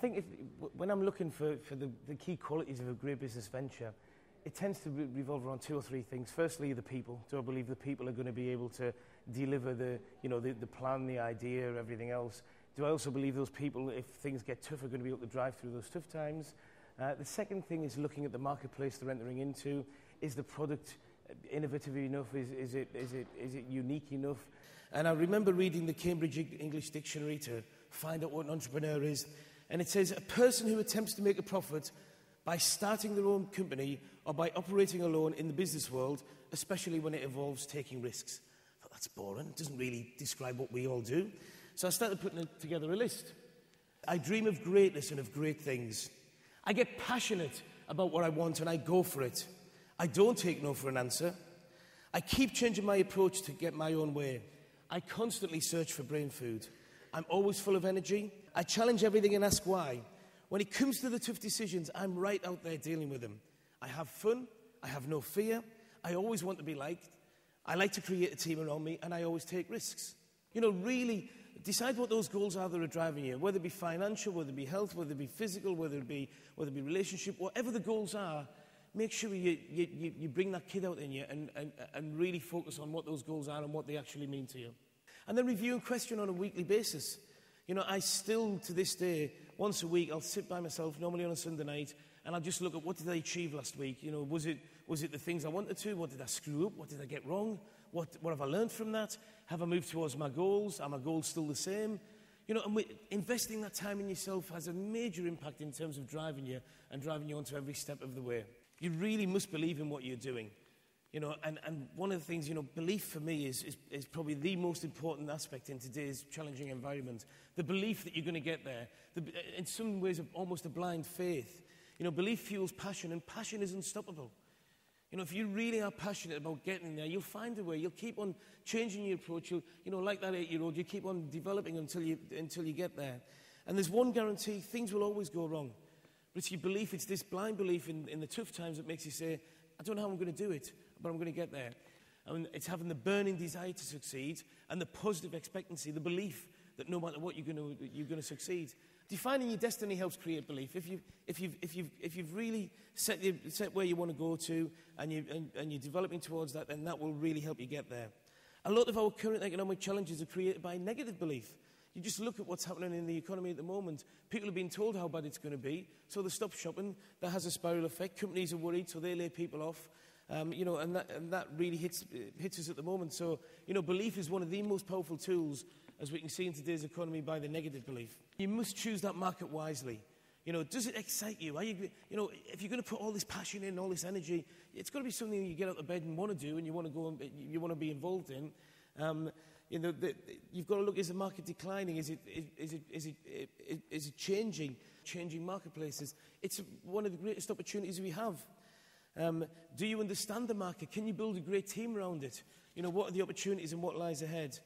think if, when I'm looking for, for the, the key qualities of a great business venture, it tends to re- revolve around two or three things. Firstly, the people. Do I believe the people are going to be able to deliver the, you know, the, the plan, the idea, everything else? Do I also believe those people, if things get tough, are going to be able to drive through those tough times? Uh, the second thing is looking at the marketplace they're entering into. Is the product innovative enough? Is, is, it, is, it, is it unique enough? And I remember reading the Cambridge English Dictionary to find out what an entrepreneur is. And it says, a person who attempts to make a profit by starting their own company or by operating alone in the business world, especially when it involves taking risks. That's boring. It doesn't really describe what we all do. So I started putting together a list. I dream of greatness and of great things. I get passionate about what I want and I go for it. I don't take no for an answer. I keep changing my approach to get my own way. I constantly search for brain food. I'm always full of energy. I challenge everything and ask why. When it comes to the tough decisions, I'm right out there dealing with them. I have fun. I have no fear. I always want to be liked. I like to create a team around me, and I always take risks. You know, really decide what those goals are that are driving you, whether it be financial, whether it be health, whether it be physical, whether it be, whether it be relationship, whatever the goals are, make sure you, you, you bring that kid out in you and, and, and really focus on what those goals are and what they actually mean to you. And then review and question on a weekly basis. You know, I still, to this day, once a week, I'll sit by myself, normally on a Sunday night, and I'll just look at what did I achieve last week. You know, was it, was it the things I wanted to? What did I screw up? What did I get wrong? What, what have I learned from that? Have I moved towards my goals? Are my goals still the same? You know, and investing that time in yourself has a major impact in terms of driving you and driving you onto every step of the way. You really must believe in what you're doing. You know, and, and one of the things, you know, belief for me is, is, is probably the most important aspect in today's challenging environment. The belief that you're going to get there. The, in some ways, almost a blind faith. You know, belief fuels passion, and passion is unstoppable. You know, if you really are passionate about getting there, you'll find a way. You'll keep on changing your approach. You'll, you know, like that eight-year-old, you keep on developing until you, until you get there. And there's one guarantee, things will always go wrong. But it's your belief, it's this blind belief in, in the tough times that makes you say, I don't know how I'm going to do it but I'm going to get there. And it's having the burning desire to succeed and the positive expectancy, the belief that no matter what, you're going to, you're going to succeed. Defining your destiny helps create belief. If you've, if you've, if you've, if you've really set, set where you want to go to and, you, and, and you're developing towards that, then that will really help you get there. A lot of our current economic challenges are created by negative belief. You just look at what's happening in the economy at the moment. People are being told how bad it's going to be, so they stop shopping. That has a spiral effect. Companies are worried, so they lay people off. Um, you know, and that, and that really hits, hits us at the moment. So, you know, belief is one of the most powerful tools, as we can see in today's economy, by the negative belief. You must choose that market wisely. You know, does it excite you? Are you, you know, if you're going to put all this passion in, all this energy, it's got to be something you get out of bed and want to do, and you want to go, and, you want to be involved in. Um, you know, the, you've got to look: is the market declining? Is it, is it, is it, is it changing? Changing marketplaces. It's one of the greatest opportunities we have. Um, do you understand the market? Can you build a great team around it? You know, what are the opportunities and what lies ahead?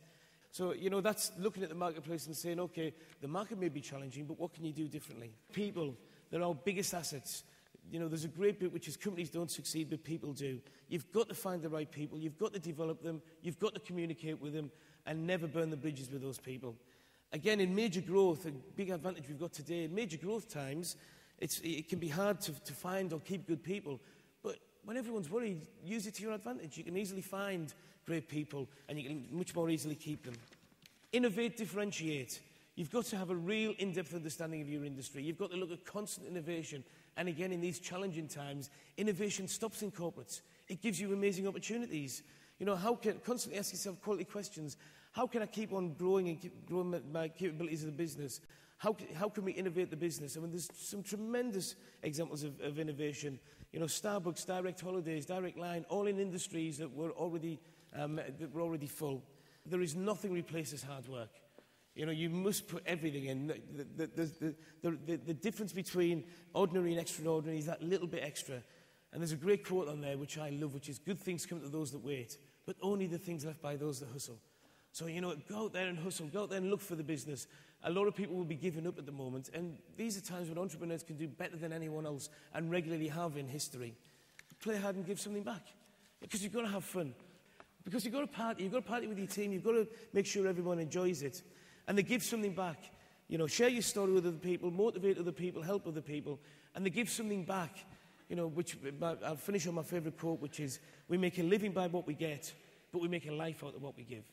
So, you know, that's looking at the marketplace and saying, okay, the market may be challenging, but what can you do differently? People, they're our biggest assets. You know, there's a great bit which is companies don't succeed, but people do. You've got to find the right people. You've got to develop them. You've got to communicate with them and never burn the bridges with those people. Again, in major growth, a big advantage we've got today, in major growth times, it can be hard to, to find or keep good people when everyone's worried, use it to your advantage. You can easily find great people and you can much more easily keep them. Innovate, differentiate. You've got to have a real in-depth understanding of your industry. You've got to look at constant innovation. And again, in these challenging times, innovation stops in corporates. It gives you amazing opportunities. You know, how can constantly ask yourself quality questions. How can I keep on growing and keep growing my, my capabilities of the business? How, how can we innovate the business? I mean, there's some tremendous examples of, of innovation you know, Starbucks, Direct Holidays, Direct Line, all in industries that were already, um, that were already full. There is nothing replaces hard work. You know, you must put everything in. The, the, the, the, the difference between ordinary and extraordinary is that little bit extra. And there's a great quote on there which I love, which is good things come to those that wait, but only the things left by those that hustle. So, you know, go out there and hustle, go out there and look for the business. A lot of people will be giving up at the moment, and these are times when entrepreneurs can do better than anyone else and regularly have in history. Play hard and give something back. Because you've got to have fun. Because you've got to party, you've got to party with your team, you've got to make sure everyone enjoys it. And they give something back. You know, share your story with other people, motivate other people, help other people, and they give something back. You know, which I'll finish on my favourite quote, which is, "We make a living by what we get, but we make a life out of what we give."